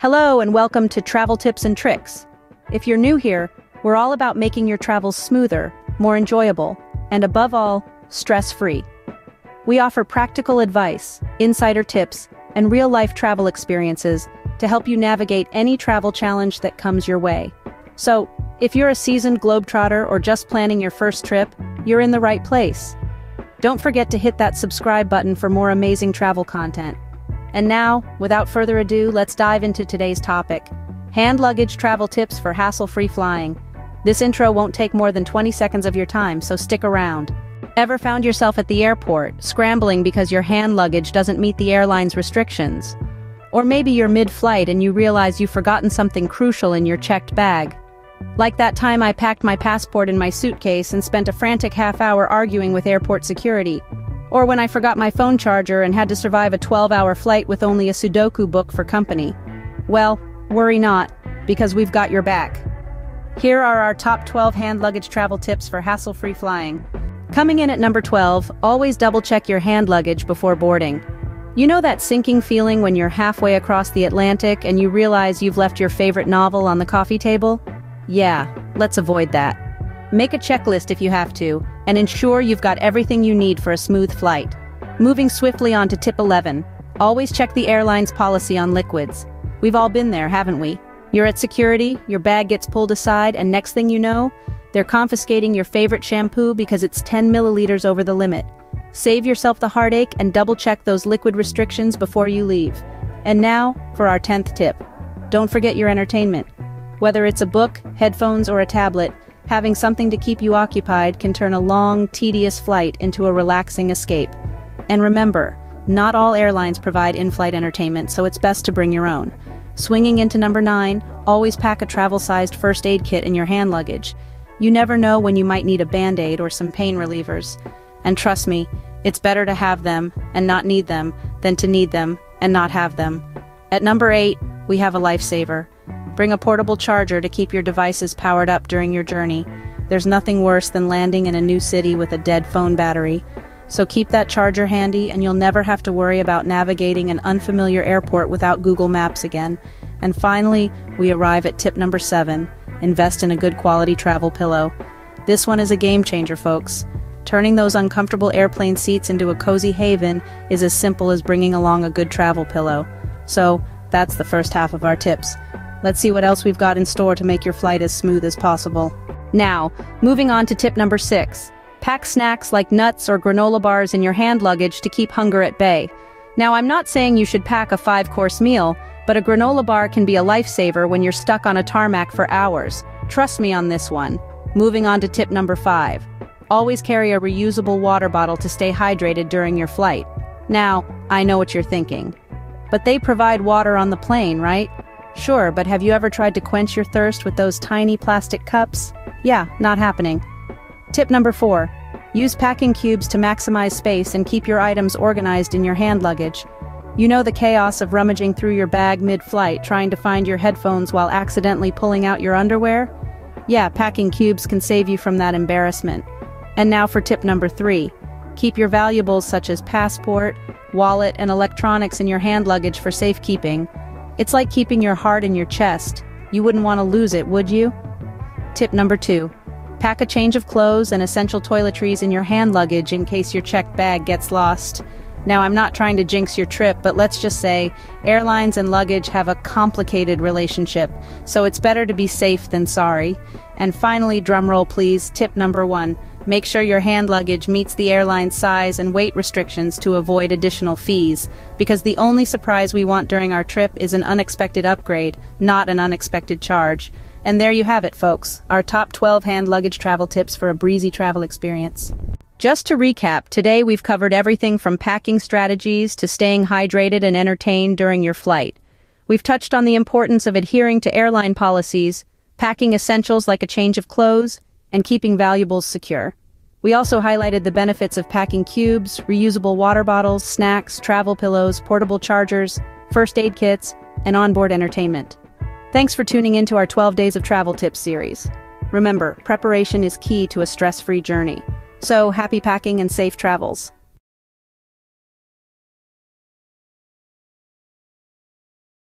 Hello and welcome to Travel Tips and Tricks. If you're new here, we're all about making your travels smoother, more enjoyable, and above all, stress-free. We offer practical advice, insider tips, and real-life travel experiences to help you navigate any travel challenge that comes your way. So, if you're a seasoned globetrotter or just planning your first trip, you're in the right place. Don't forget to hit that subscribe button for more amazing travel content. And now, without further ado, let's dive into today's topic. Hand luggage travel tips for hassle-free flying. This intro won't take more than 20 seconds of your time, so stick around. Ever found yourself at the airport, scrambling because your hand luggage doesn't meet the airline's restrictions? Or maybe you're mid-flight and you realize you've forgotten something crucial in your checked bag. Like that time I packed my passport in my suitcase and spent a frantic half hour arguing with airport security. Or when I forgot my phone charger and had to survive a 12-hour flight with only a Sudoku book for company. Well, worry not, because we've got your back. Here are our top 12 hand luggage travel tips for hassle-free flying. Coming in at number 12, always double-check your hand luggage before boarding. You know that sinking feeling when you're halfway across the Atlantic and you realize you've left your favorite novel on the coffee table? Yeah, let's avoid that. Make a checklist if you have to, and ensure you've got everything you need for a smooth flight. Moving swiftly on to tip 11. Always check the airline's policy on liquids. We've all been there, haven't we? You're at security, your bag gets pulled aside, and next thing you know, they're confiscating your favorite shampoo because it's 10 milliliters over the limit. Save yourself the heartache and double-check those liquid restrictions before you leave. And now, for our 10th tip. Don't forget your entertainment. Whether it's a book, headphones, or a tablet, Having something to keep you occupied can turn a long, tedious flight into a relaxing escape. And remember, not all airlines provide in-flight entertainment, so it's best to bring your own. Swinging into number 9, always pack a travel-sized first aid kit in your hand luggage. You never know when you might need a band-aid or some pain relievers. And trust me, it's better to have them and not need them than to need them and not have them. At number 8, we have a lifesaver. Bring a portable charger to keep your devices powered up during your journey. There's nothing worse than landing in a new city with a dead phone battery. So keep that charger handy and you'll never have to worry about navigating an unfamiliar airport without Google Maps again. And finally, we arrive at tip number seven. Invest in a good quality travel pillow. This one is a game changer, folks. Turning those uncomfortable airplane seats into a cozy haven is as simple as bringing along a good travel pillow. So, that's the first half of our tips. Let's see what else we've got in store to make your flight as smooth as possible. Now, moving on to tip number six. Pack snacks like nuts or granola bars in your hand luggage to keep hunger at bay. Now, I'm not saying you should pack a five-course meal, but a granola bar can be a lifesaver when you're stuck on a tarmac for hours. Trust me on this one. Moving on to tip number five. Always carry a reusable water bottle to stay hydrated during your flight. Now, I know what you're thinking. But they provide water on the plane, right? Sure, but have you ever tried to quench your thirst with those tiny plastic cups? Yeah, not happening. Tip number four. Use packing cubes to maximize space and keep your items organized in your hand luggage. You know the chaos of rummaging through your bag mid-flight trying to find your headphones while accidentally pulling out your underwear? Yeah, packing cubes can save you from that embarrassment. And now for tip number three. Keep your valuables such as passport, wallet, and electronics in your hand luggage for safekeeping. It's like keeping your heart in your chest. You wouldn't want to lose it, would you? Tip number two. Pack a change of clothes and essential toiletries in your hand luggage in case your checked bag gets lost. Now, I'm not trying to jinx your trip, but let's just say airlines and luggage have a complicated relationship, so it's better to be safe than sorry. And finally, drumroll please, tip number one. Make sure your hand luggage meets the airline's size and weight restrictions to avoid additional fees, because the only surprise we want during our trip is an unexpected upgrade, not an unexpected charge. And there you have it, folks, our top 12 hand luggage travel tips for a breezy travel experience. Just to recap, today we've covered everything from packing strategies to staying hydrated and entertained during your flight. We've touched on the importance of adhering to airline policies, packing essentials like a change of clothes, and keeping valuables secure. We also highlighted the benefits of packing cubes, reusable water bottles, snacks, travel pillows, portable chargers, first aid kits, and onboard entertainment. Thanks for tuning into our 12 Days of Travel Tips series. Remember, preparation is key to a stress-free journey. So, happy packing and safe travels.